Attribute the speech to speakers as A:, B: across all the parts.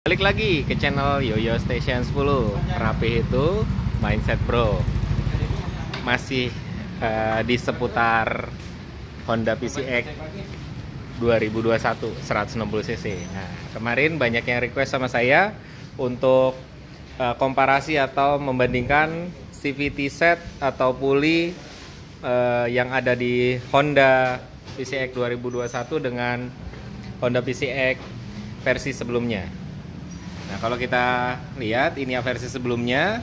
A: Balik lagi ke channel Yoyo Station 10 Rapi itu Mindset Bro. Masih uh, di seputar Honda PCX 2021 160cc Nah kemarin banyak yang request sama saya Untuk uh, komparasi atau membandingkan CVT set atau puli uh, yang ada di Honda PCX 2021 dengan Honda PCX versi sebelumnya Nah, kalau kita lihat ini yang versi sebelumnya.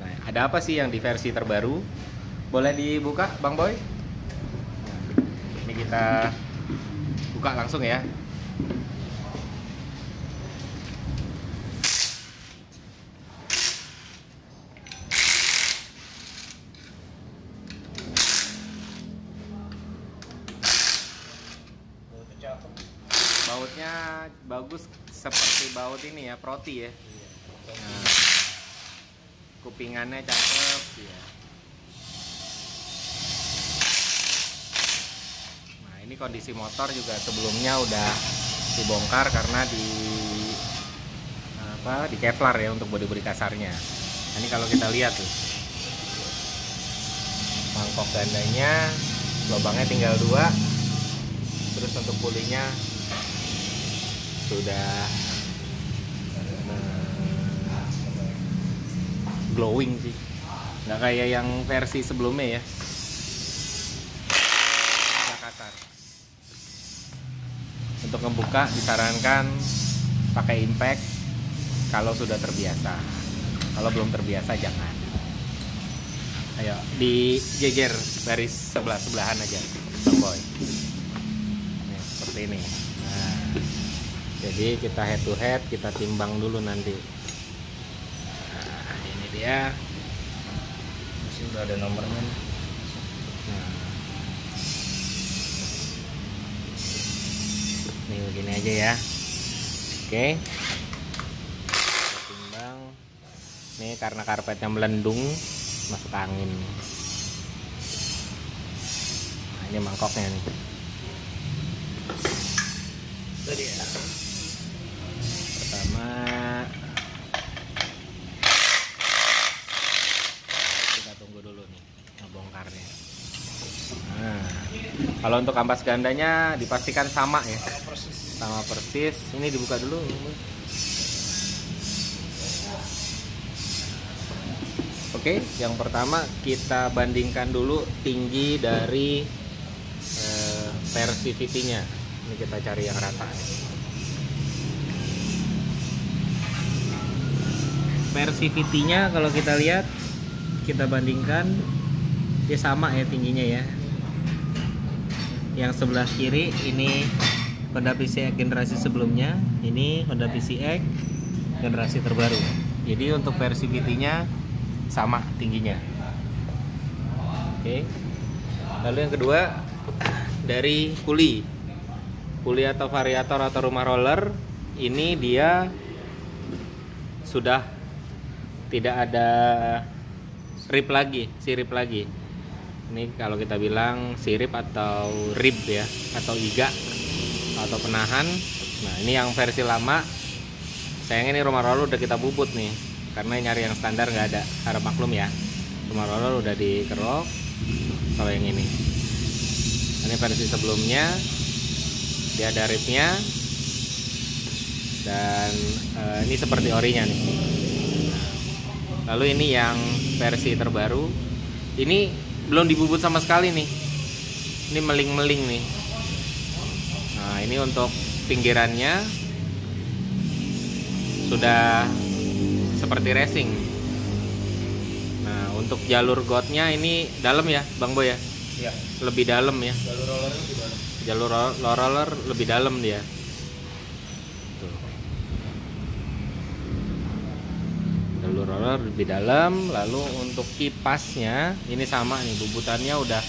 A: Nah, ada apa sih yang di versi terbaru? Boleh dibuka, Bang Boy? Ini kita buka langsung ya. bautnya bagus seperti baut ini ya proti ya. Nah, kupingannya cakep. Ya nah ini kondisi motor juga sebelumnya udah dibongkar karena di apa di kevlar ya untuk bodi-bodi kasarnya. Nah, ini kalau kita lihat tuh. Mangkok gandanya lubangnya tinggal dua. Terus untuk pulinya sudah uh, glowing sih. Nggak kayak yang versi sebelumnya ya. Untuk membuka disarankan pakai impact. Kalau sudah terbiasa. Kalau belum terbiasa jangan. Ayo di jejer baris sebelah sebelahan aja boy seperti ini jadi kita head to head kita timbang dulu nanti. Nah ini dia.
B: Masih udah ada nomornya nih.
A: nah. Ini begini aja ya. Oke. Kita timbang. Ini karena karpetnya melendung masuk angin. Nah ini mangkoknya nih.
B: Tadi ya
A: pertama kita tunggu dulu nih ngebongkarnya nah kalau untuk ampas gandanya dipastikan sama ya sama persis ini dibuka dulu Oke, yang pertama kita bandingkan dulu tinggi dari eh, persivity-nya. Ini kita cari yang rata. Persivity-nya kalau kita lihat kita bandingkan dia sama ya tingginya ya. Yang sebelah kiri ini Honda PCX generasi sebelumnya, ini Honda PCX generasi terbaru. Jadi untuk persivity-nya sama tingginya. Oke. Lalu yang kedua dari puli. Puli atau variator atau rumah roller ini dia sudah tidak ada rip lagi, sirip lagi. Ini kalau kita bilang sirip atau rib ya, atau iga atau penahan. Nah, ini yang versi lama. Sayangnya ini rumah roller udah kita bubut nih karena nyari yang standar nggak ada harap maklum ya rumah roller udah dikerok kalau yang ini ini versi sebelumnya dia ada ripnya dan eh, ini seperti orinya nih lalu ini yang versi terbaru ini belum dibubut sama sekali nih ini meling-meling nih nah ini untuk pinggirannya sudah seperti racing. Nah, untuk jalur gotnya ini dalam ya, Bang Boy ya?
B: ya
A: Lebih dalam ya.
B: jalur rollernya di mana
A: Jalur ro- roller lebih dalam dia. Jalur roller lebih dalam, lalu untuk kipasnya ini sama nih, bubutannya udah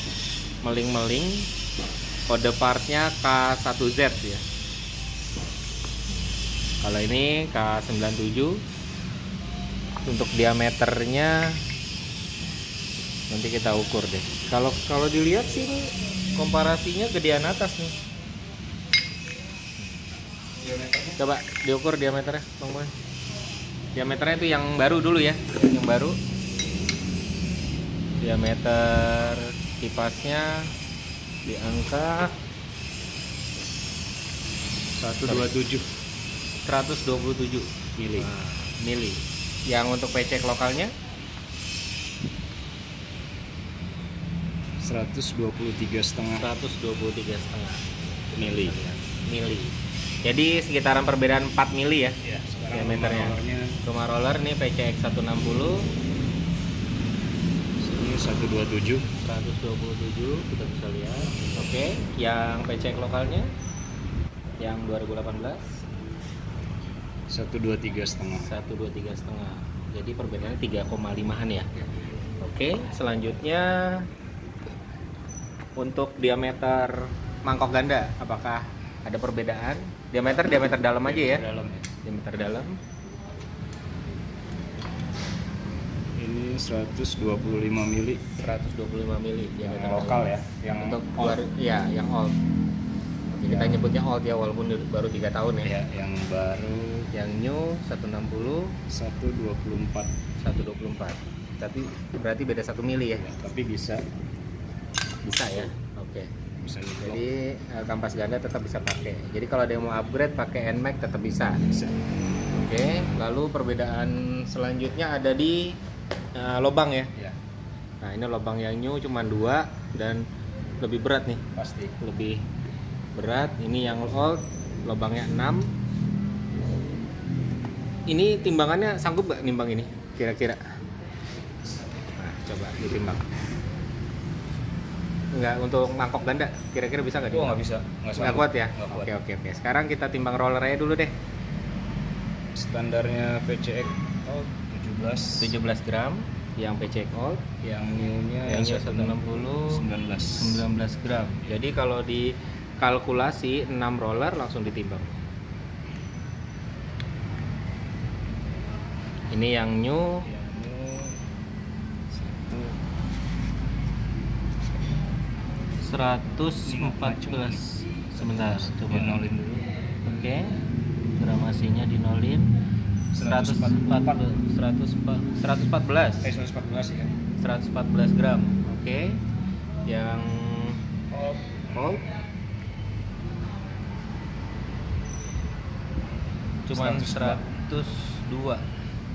A: meling-meling. Kode partnya K1Z ya. Kalau ini K97 untuk diameternya nanti kita ukur deh kalau kalau dilihat sih ini komparasinya gedean atas nih
B: diameternya
A: Coba diukur diameternya, Bang Boy. Diameternya itu yang baru dulu ya, yang baru. Diameter kipasnya di angka
B: 127
A: 127 mili. mili. Yang untuk PC lokalnya
B: 123 setengah
A: 123 setengah
B: mili.
A: mili. Jadi sekitaran perbedaan 4 mili ya.
B: Ya,
A: Diameternya. Rumah roller nih PCX 160
B: sini 127
A: 127 kita bisa lihat. Oke, yang PCX lokalnya yang 2018
B: 123 setengah
A: 123 setengah. Jadi perbedaannya 3,5an ya. Oke, selanjutnya untuk diameter mangkok ganda, apakah ada perbedaan? Diameter diameter dalam aja ya.
B: dalam ya.
A: Diameter dalam
B: ini 125 mili
A: 125 mili
B: yang
A: diameter
B: lokal
A: dalam.
B: ya yang
A: Untuk
B: old.
A: baru ya yang old. Oke, kita
B: Yang-
A: nyebutnya old ya walaupun baru tiga tahun ya.
B: ya yang baru
A: Yang new 160
B: 124
A: 124. Tapi berarti beda satu mili ya.
B: ya, tapi bisa
A: Bisa ya. Oke.
B: Bisa diblok
A: Jadi eh, kampas ganda tetap bisa pakai. Jadi kalau ada yang mau upgrade pakai NMAX tetap bisa.
B: bisa
A: Oke. Lalu perbedaan selanjutnya ada di eh, lobang ya.
B: ya
A: Nah ini lobang yang new cuma dua dan lebih berat nih.
B: pasti
A: Lebih berat. Ini yang old lobangnya 6 Ini timbangannya sanggup gak nimbang ini kira-kira? Nah coba ditimbang. Enggak untuk mangkok ganda kira-kira bisa nggak?
B: oh nggak bisa nggak
A: Nggak kuat ya?
B: Nggak kuat.
A: Oke oke oke. Sekarang kita timbang roller aja dulu deh.
B: standarnya PCX oh 17
A: 17 gram yang PC Old,
B: yang new-nya
A: yang
B: yang
A: 160
B: 19
A: 19 gram. Jadi kalau di kalkulasi 6 roller langsung ditimbang. Ini yang new
B: yang new satu
A: 114. Sebentar, coba
B: Dinolin dulu.
A: Oke. Gramasinya dinolin 114 114
B: eh 114 ya
A: 114 gram. Oke. Yang
B: oh
A: Old cuman
B: 102.
A: 102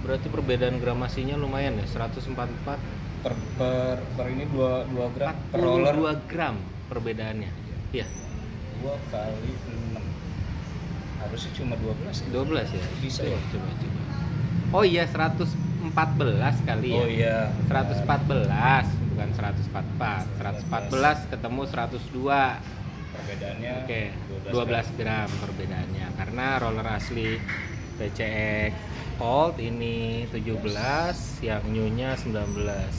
A: berarti perbedaan gramasinya lumayan ya 144
B: per per, per ini 2 2 gram per roller
A: 42 gram perbedaannya. Iya.
B: 2 kali 6 harusnya cuma 12 ya.
A: 12 ya?
B: Bisa
A: Coba,
B: ya?
A: coba coba. Oh iya 114 kali ya?
B: Oh iya.
A: 114 bukan 144 114 ketemu 102
B: perbedaannya
A: Oke,
B: 12
A: 12 gram. perbedaannya. Karena roller asli PCX Old ini 17, yang new-nya 19.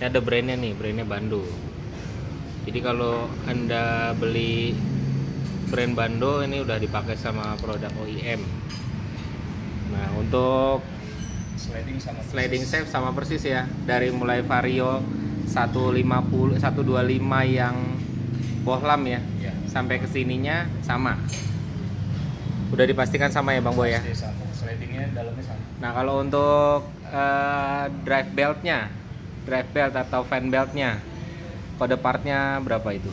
A: Ini ada brandnya nih, brandnya Bando. Jadi kalau Anda beli brand Bando ini udah dipakai sama produk OEM. Nah, untuk
B: sliding sama
A: sliding shape sama persis ya. Dari mulai vario 150 125 yang bohlam ya
B: ya
A: sampai ke sininya sama. Udah dipastikan sama ya bang Boy ya?
B: Sama. Slidingnya dalamnya sama.
A: Nah kalau untuk eh, drive beltnya drive belt atau fan beltnya kode partnya berapa itu?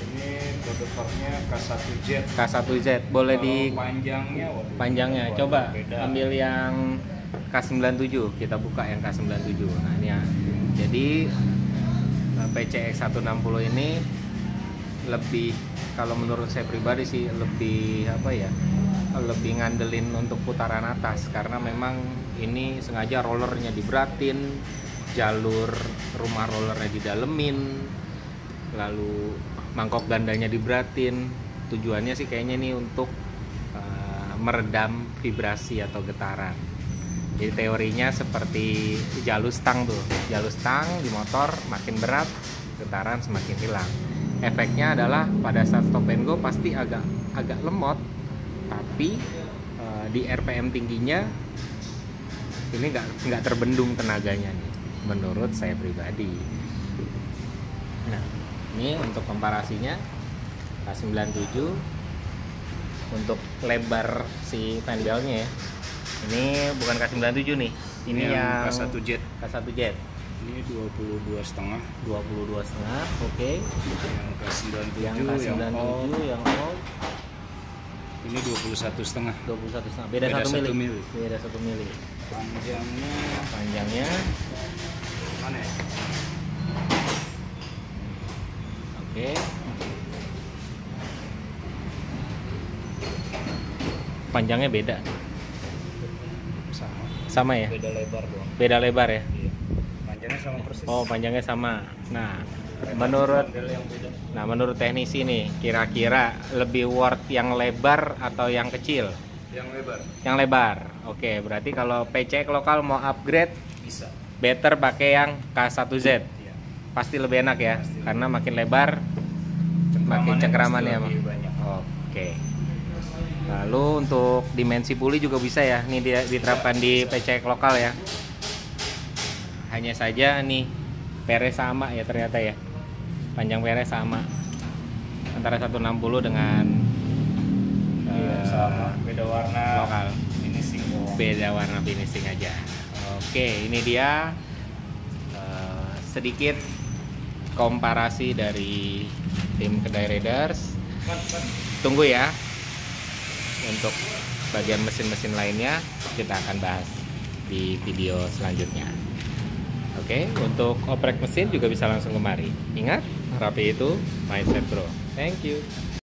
B: Ini kode partnya K1Z
A: K1Z boleh
B: Kalau
A: di
B: panjangnya waduh,
A: panjangnya.
B: waduh,
A: coba
B: beda.
A: ambil yang K97 kita buka yang K97 nah ini ya. Jadi eh, PCX 160 ini lebih kalau menurut saya pribadi sih lebih apa ya lebih ngandelin untuk putaran atas. Karena memang ini sengaja rollernya diberatin jalur rumah rollernya didalemin lalu mangkok gandanya diberatin tujuannya sih kayaknya nih untuk uh, meredam vibrasi atau getaran. Jadi teorinya seperti jalur stang tuh. Jalur stang di motor makin berat getaran semakin hilang. Efeknya adalah pada saat stop and go pasti agak agak lemot. Tapi uh, di RPM tingginya ini nggak nggak terbendung tenaganya nih menurut saya pribadi nah ini untuk komparasinya K97 untuk lebar si fanbelnya ya. Ini bukan K97 nih. Ini yang,
B: K1 jet
A: K1 Jet.
B: ini 22 setengah
A: 22 setengah. Oke.
B: yang K97
A: Yang
B: yang,
A: K97
B: old,
A: yang old
B: ini 21 setengah
A: 21 setengah. Beda,
B: Beda
A: 1
B: satu
A: mili.
B: mili.
A: Beda 1 mili.
B: Panjangnya
A: Panjangnya
B: mana ya
A: oke. Panjangnya beda.
B: sama
A: Sama ya?
B: beda lebar doang
A: Beda lebar ya?
B: iya panjangnya sama persis
A: Oh, panjangnya sama. Nah, menurut Nah, menurut teknisi nih, kira-kira lebih worth yang lebar atau yang kecil?
B: yang lebar
A: Yang lebar. Oke, berarti kalau PCX lokal mau upgrade,
B: bisa
A: better pakai yang K1Z.
B: iya
A: Pasti lebih enak ya,
B: Pasti.
A: karena makin lebar, makin
B: lebih banyak
A: Oke. Lalu untuk dimensi puli juga bisa ya, nih dia diterapkan di PCX lokal ya. Hanya saja nih, pere sama ya ternyata ya. Panjang pere sama. Antara 160 dengan
B: Iya,
A: eh,
B: sama beda warna
A: lokal. Beda warna finishing aja. Oke, ini dia eh, sedikit komparasi dari tim kedai Raiders. Tunggu ya. Untuk bagian mesin-mesin lainnya kita akan bahas di video selanjutnya. Oke, untuk oprek mesin juga bisa langsung kemari. Ingat, rapi itu mindset bro. Thank you.